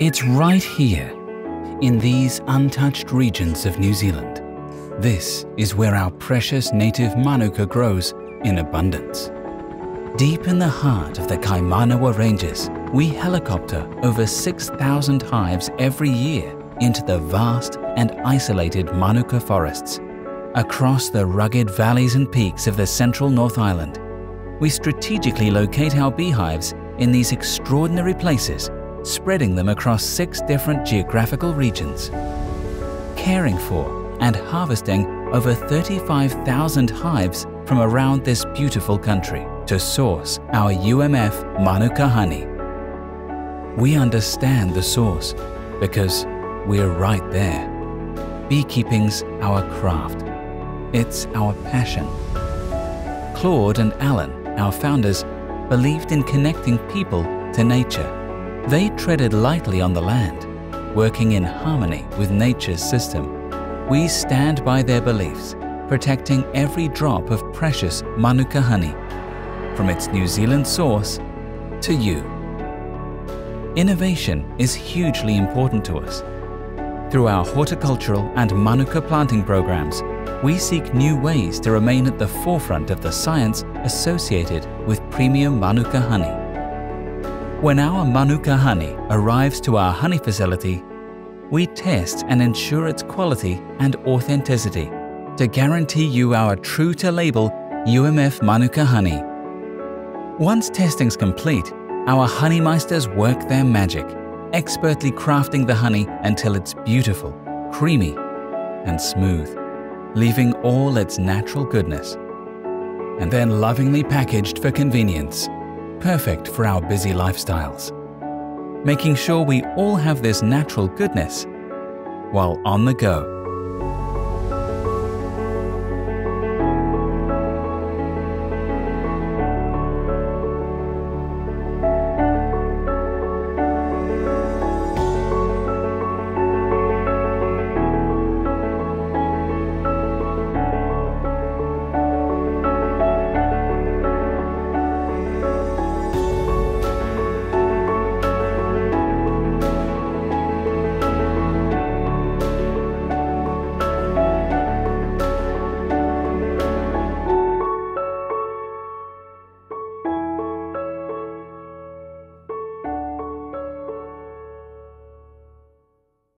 It's right here, in these untouched regions of New Zealand. This is where our precious native Manuka grows in abundance. Deep in the heart of the Kaimanawa Ranges, we helicopter over 6,000 hives every year into the vast and isolated Manuka forests. Across the rugged valleys and peaks of the central North Island, we strategically locate our beehives in these extraordinary places, spreading them across six different geographical regions. Caring for and harvesting over 35,000 hives from around this beautiful country to source our UMF Manuka honey. We understand the source because we're right there. Beekeeping's our craft. It's our passion. Claude and Alan, our founders, believed in connecting people to nature. They treaded lightly on the land, working in harmony with nature's system. We stand by their beliefs, protecting every drop of precious Manuka honey, from its New Zealand source to you. Innovation is hugely important to us. Through our horticultural and Manuka planting programs, we seek new ways to remain at the forefront of the science associated with premium Manuka honey. When our Manuka honey arrives to our honey facility, we test and ensure its quality and authenticity to guarantee you our true to label UMF Manuka honey. Once testing's complete, our honeymeisters work their magic, expertly crafting the honey until it's beautiful, creamy, and smooth, leaving all its natural goodness. And then lovingly packaged for convenience, perfect for our busy lifestyles making sure we all have this natural goodness while on the go.